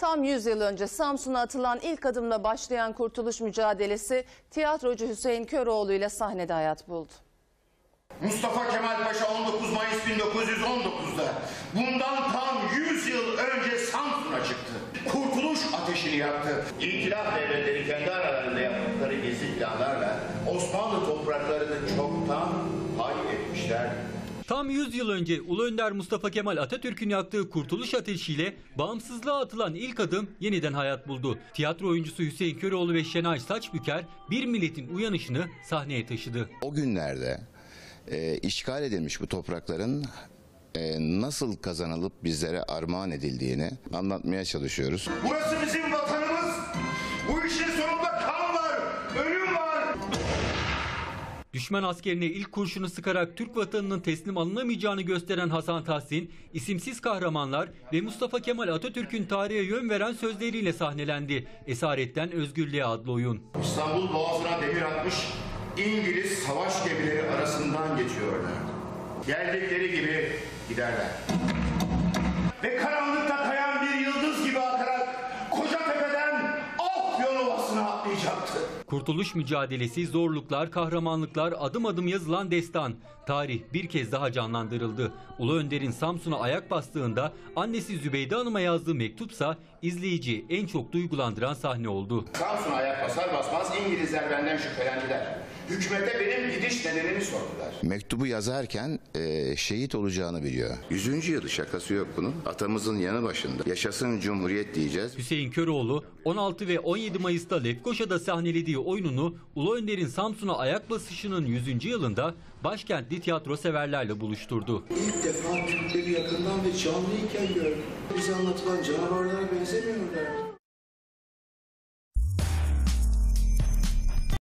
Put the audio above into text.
Tam 100 yıl önce Samsun'a atılan ilk adımla başlayan kurtuluş mücadelesi tiyatrocu Hüseyin Köroğlu ile sahnede hayat buldu. Mustafa Kemal Paşa 19 Mayıs 1919'da bundan tam 100 yıl önce Samsun'a çıktı. Kurtuluş ateşini yaktı. İtilaf devletleri kendi aralarında yaptıkları gizli planlarla Osmanlı topraklarını çoktan. Tam 100 yıl önce Ulu Önder Mustafa Kemal Atatürk'ün yaktığı kurtuluş ateşiyle bağımsızlığa atılan ilk adım yeniden hayat buldu. Tiyatro oyuncusu Hüseyin Köroğlu ve Şenay Saçbüker bir milletin uyanışını sahneye taşıdı. O günlerde e, işgal edilmiş bu toprakların e, nasıl kazanılıp bizlere armağan edildiğini anlatmaya çalışıyoruz. Burası bizim vatanımız. Düşman askerine ilk kurşunu sıkarak Türk vatanının teslim alınamayacağını gösteren Hasan Tahsin, isimsiz kahramanlar ve Mustafa Kemal Atatürk'ün tarihe yön veren sözleriyle sahnelendi. Esaretten Özgürlüğe adlı oyun. İstanbul Boğazı'na demir atmış İngiliz savaş gemileri arasından geçiyorlar. Geldikleri gibi giderler. Ve karanlıkta Ovası'na atlayacaktı. Kurtuluş mücadelesi, zorluklar, kahramanlıklar, adım adım yazılan destan. Tarih bir kez daha canlandırıldı. Ulu Önder'in Samsun'a ayak bastığında annesi Zübeyde Hanım'a yazdığı mektupsa izleyici en çok duygulandıran sahne oldu. Samsun'a ayak basar basmaz İngilizler benden şüphelendiler. Hükümete benim gidiş nedenimi sordular. Mektubu yazarken e, şehit olacağını biliyor. Yüzüncü yılı şakası yok bunun. Atamızın yanı başında. Yaşasın Cumhuriyet diyeceğiz. Hüseyin Köroğlu 16 ve 17 Mayıs'ta Lefkoşa'da sahnelediği oyununu Ulu Önder'in Samsun'a ayak basışının 100. yılında başkentli tiyatro severlerle buluşturdu. İlk defa Türkleri yakından ve canlıyken gördüm. Bize anlatılan canavarlar